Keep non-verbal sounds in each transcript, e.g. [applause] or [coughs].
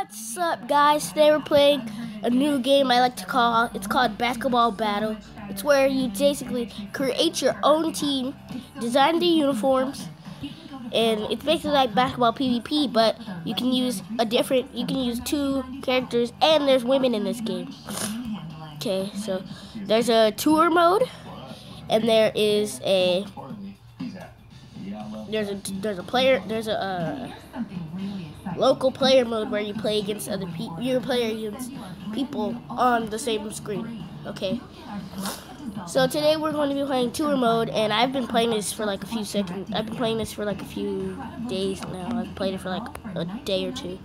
What's up, guys? Today we're playing a new game I like to call. It's called Basketball Battle. It's where you basically create your own team, design the uniforms, and it's basically like basketball PvP. But you can use a different. You can use two characters, and there's women in this game. Okay, so there's a tour mode, and there is a there's a there's a player there's a uh, local player mode where you play against other people. You play against people on the same screen. Okay. So today we're going to be playing tour mode, and I've been playing this for like a few seconds. I've been playing this for like a few days now. I've played it for like a day or two,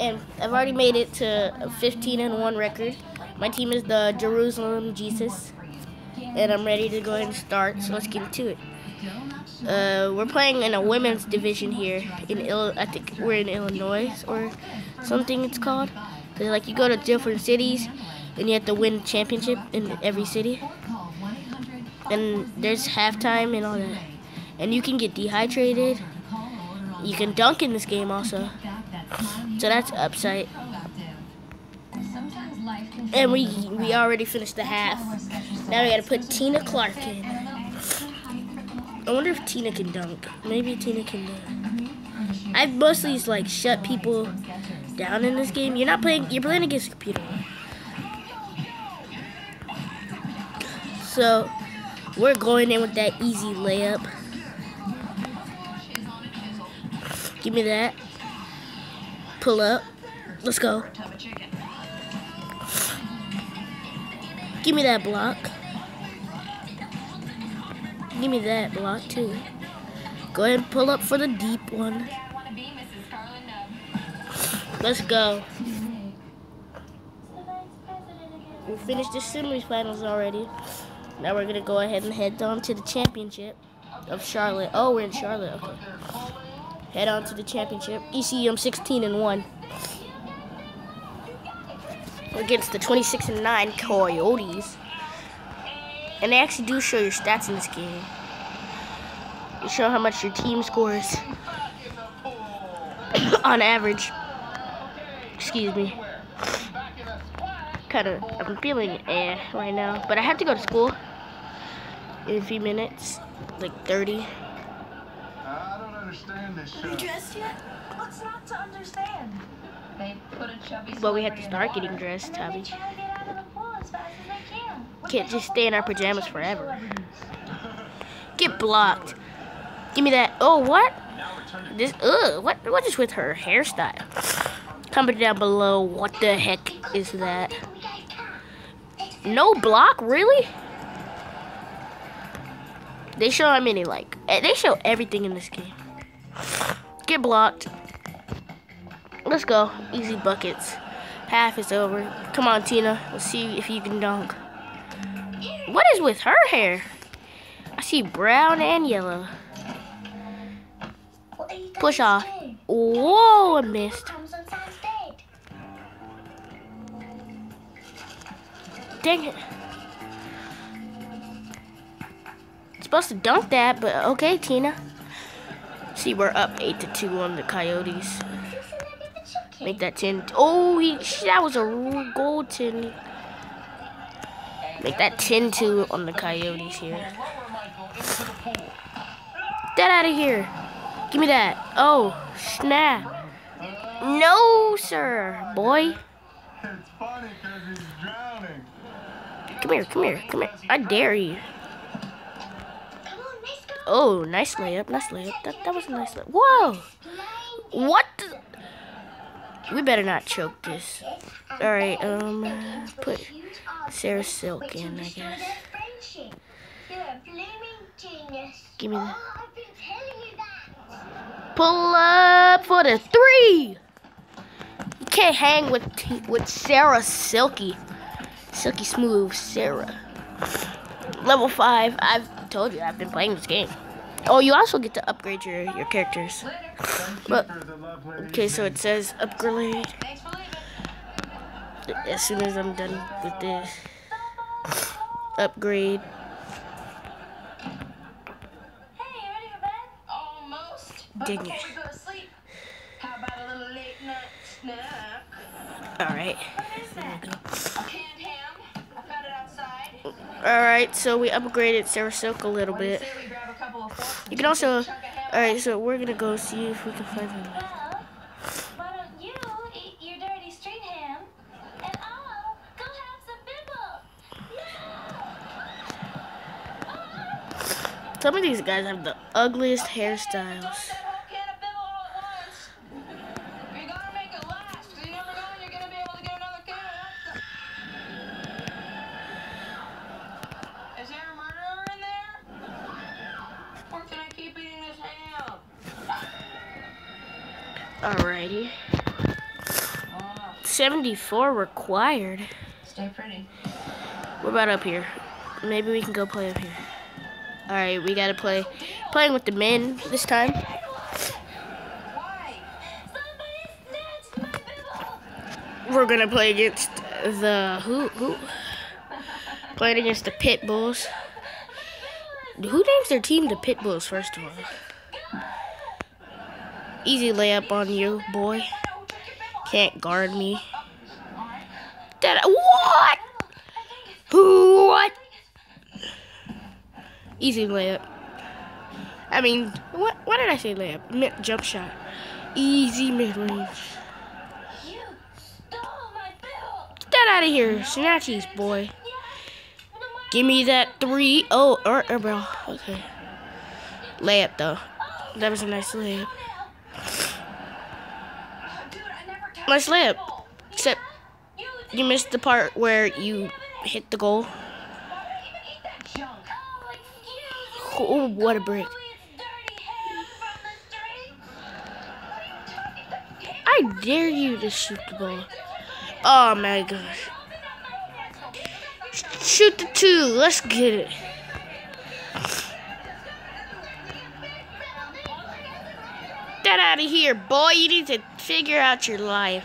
and I've already made it to a 15 and one record. My team is the Jerusalem Jesus, and I'm ready to go ahead and start. So let's get into it. Uh, we're playing in a women's division here in Il- I think we're in Illinois or something it's called. Cause like you go to different cities and you have to win championship in every city. And there's halftime and all that. And you can get dehydrated. You can dunk in this game also. So that's upside. And we we already finished the half. Now we gotta put Tina Clark in. I wonder if Tina can dunk. Maybe Tina can uh, dunk. I've mostly just like shut people down in this game. You're not playing. You're playing against a computer. So we're going in with that easy layup. Give me that. Pull up. Let's go. Give me that block. Give me that block too. Go ahead and pull up for the deep one. Let's go. We finished the semifinals already. Now we're gonna go ahead and head on to the championship of Charlotte. Oh, we're in Charlotte. Okay. Head on to the championship. ECM 16 and one against the 26 and nine Coyotes. And they actually do show your stats in this game. They show how much your team scores [coughs] on average. Excuse me. Kind of, I'm feeling eh right now. But I have to go to school in a few minutes, like 30. I don't understand this show. You dressed yet? What's not to understand? They put a chubby But we have to start getting dressed, And Can't just stay in our pajamas forever. Get blocked. Give me that. Oh, what? This, ugh, what, what is with her hairstyle? Comment down below what the heck is that? No block, really? They show how many, like, eh, they show everything in this game. Get blocked. Let's go. Easy buckets. Half is over. Come on, Tina. Let's see if you can dunk. What is with her hair? I see brown and yellow. Push off. Whoa, I missed. Dang it. Supposed to dunk that, but okay, Tina. See, we're up 8 to 2 on the Coyotes. Make that 10. Oh, he, that was a goal 10. Make that 10 2 on the Coyotes here. Get out of here. Give me that. Oh, snap. No, sir, boy. Come here, come here, come here. I dare you. Oh, nice layup, nice layup. That, that was a nice layup. Whoa! What? We better not choke this. Alright, um, put Sarah Silk in, I guess. Give me that. Pull up for the three! You can't hang with with Sarah Silky. Silky Smooth Sarah. Level 5. I've told you, I've been playing this game. Oh, you also get to upgrade your, your characters. But, okay, so it says upgrade. As soon as I'm done with this. Upgrade. Hey, you ready for bed? Almost. Dang it. we outside. All right. So we upgraded Sarah Silk a little bit. You can also. chuck a ham All right. So we're gonna go see if we can find have some of these guys have the ugliest hairstyles. that whole can of Bibble all at once. You're gonna make it last, 'cause you never know when you're gonna be able to get another can. Is there a murderer in there? Or can I keep eating this ham? Alrighty. Oh, 74 required. stay pretty. What about up here? Maybe we can go play up here. Alright, we gotta play. Playing with the men this time. Why? Somebody snatched my bibble. We're gonna play against the who who playing against the Pit Bulls. Who names their team the Pit Bulls first of all? Easy layup on you, boy. Can't guard me. That what? What? Easy layup. I mean, what? What did I say layup? Mid jump shot. Easy mid range. You stole my bibble. Get that out of here, snatchies, boy. Yeah. No, my Give me that three. Oh, er, er, bro. Okay. Layup though. That was a nice layup. Layup. Bibble. Except You missed the part where you hit the goal. Oh, what a break. I dare you to shoot the ball. Oh my gosh. Shoot the two. Let's get it. Get out of here, boy. You need to figure out your life.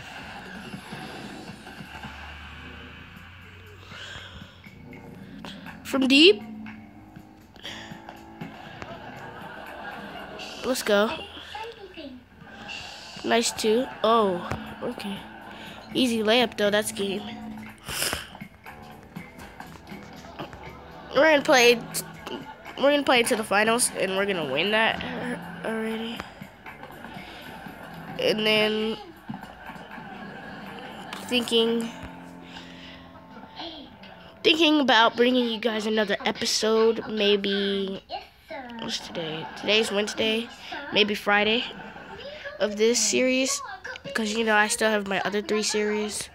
From deep. Let's go. Nice two. Oh, okay. Easy layup though. That's game. We're gonna play. We're gonna play to the finals, and we're gonna win that And then thinking, thinking about bringing you guys another episode. Maybe what's today? Today's Wednesday. Maybe Friday of this series because you know I still have my other three series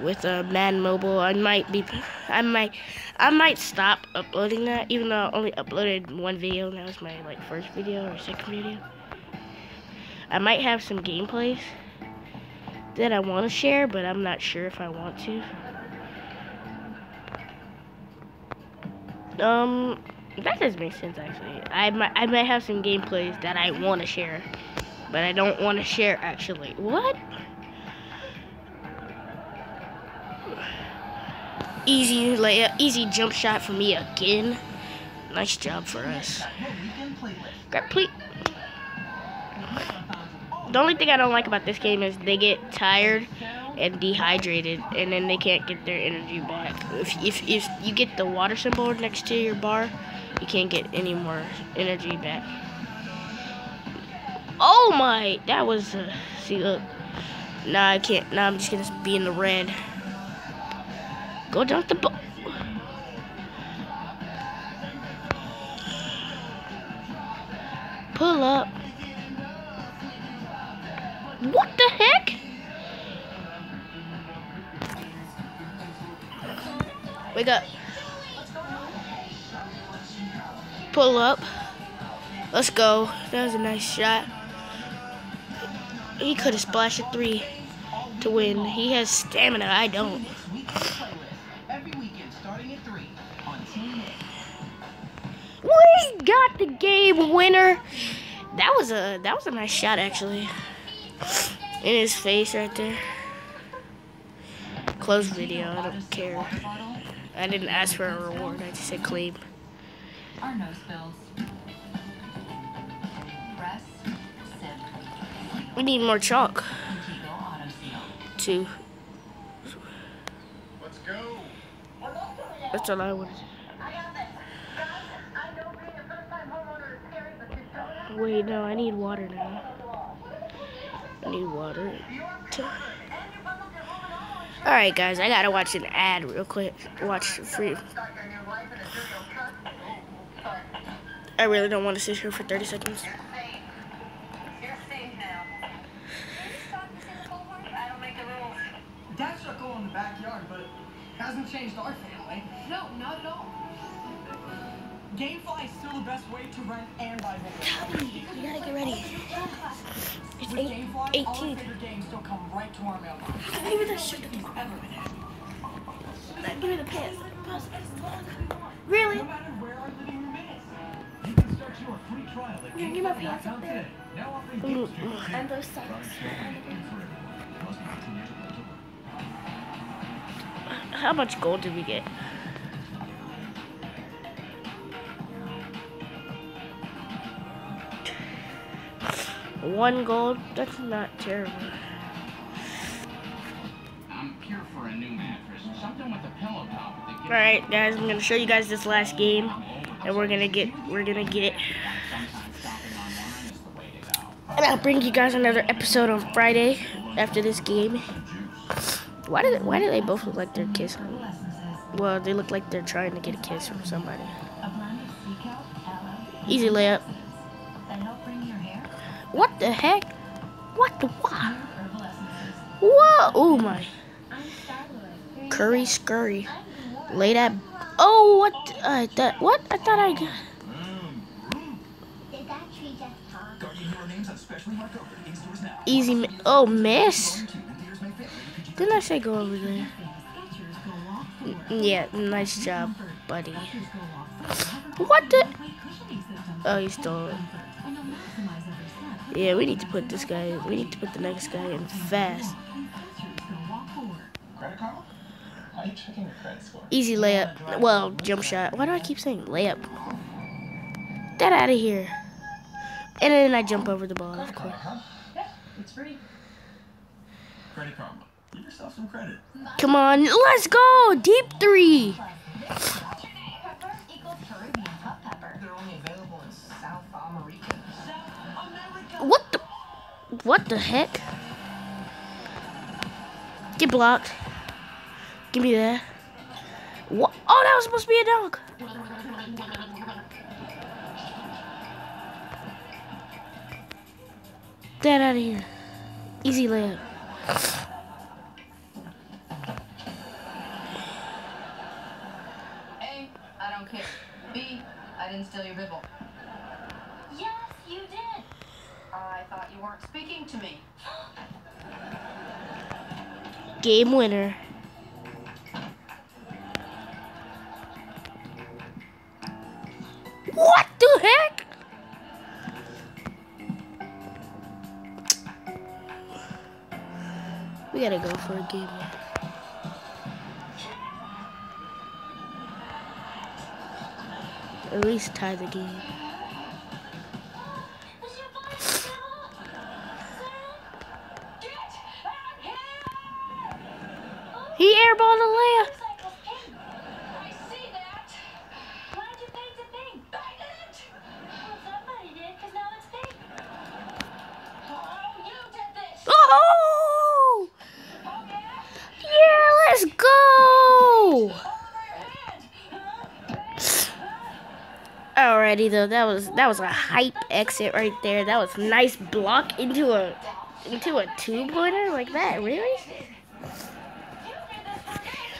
with uh, Man Mobile. I might be, I might, I might stop uploading that even though I only uploaded one video. and That was my like first video or second video. I might have some gameplays that I want to share, but I'm not sure if I want to. Um, that does make sense actually. I might, I might have some gameplays that I want to share, but I don't want to share actually. What? Easy layup, easy jump shot for me again. Nice job for us. Grab pleat. The only thing I don't like about this game is they get tired and dehydrated, and then they can't get their energy back. If, if, if you get the water symbol next to your bar, you can't get any more energy back. Oh my, that was, uh, see look. Nah, I can't, nah, I'm just gonna be in the red. Go dunk the ball. Pull up. What the heck? Wake up. Pull up. Let's go. That was a nice shot. He could have splashed a three to win. He has stamina. I don't. Every weekend starting at 3 on TNA. We got the game winner. That was a that was a nice shot actually. In his face right there. Close video. I don't care. I didn't ask for a reward. I just said claim. Our nose bills. Press. Sip. We need more chalk. Contigo Auto Seal. two. Let's go. That's all I wanted. Wait, no, I need water now. I need water. Alright, guys, I gotta watch an ad real quick. Watch free. I really don't want to sit here for 30 seconds. You're safe now. I don't make the rules. Dad struck goal in the backyard, but it hasn't changed our family. No, not at all. Gamefly is still the best way to rent and buy video. You gotta get ready. It's With eight, Gamefly, all our 18. favorite games still come right to our mailbox. Give me the ever. Give me the pants. Really? No matter where our living room is. You can start your free trial at Yeah, give my pants up there. Now offering games to And those socks. How much gold did we get? One gold? That's not terrible. I'm here for a new mattress, something with a pillow top Alright guys, I'm gonna show you guys this last game. And we're gonna get we're gonna get it. sometimes shopping online is the way to. And I'll bring you guys another episode on Friday after this game. Why did why do they both look like they're kissing? Well, they look like they're trying to get a kiss from somebody. Easy layup. What the heck? What the what? Whoa! Oh my. Curry scurry. Lay that. Oh, what? I uh, thought. What? I thought I got. Easy. Oh, miss. Two in theaters May 5th. Didn't I say go over there? Yeah, nice job, buddy. What the? Oh, you stole it. Yeah, we need to put this guy. We need to put the next guy in fast. Credit card? How are you checking your credit score? Easy layup. Well, jump shot. Why do I keep saying layup? Get out of here. And then I jump over the ball, of course. Huh? It's free. Credit card. Give yourself some credit. Come on, let's go. Deep three. Pepper equals Peruvian hot pepper. They're only available in South America. What the heck? Get blocked. Give me that. What? Oh, that was supposed to be a dunk. Get out of here. Easy layup. A, I don't care. B, I didn't steal your bibble. Yes, you did. I thought you weren't speaking to me. Game winner. What the heck? We gotta go for a game. At least tie the game. Because now it's pink. Oh, you did this. Oh! Oh, yeah? Yeah, let's go! All over your hand. Alrighty though, that was that was a hype exit right there. That was nice block into a into a two pointer like that. Really?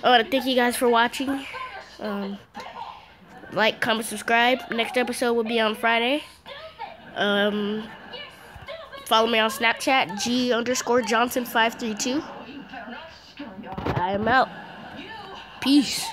I want to thank you guys for watching. Um, like, comment, subscribe. Next episode will be on Friday. Um, follow me on Snapchat G underscore Johnson five three two. I am out. Peace.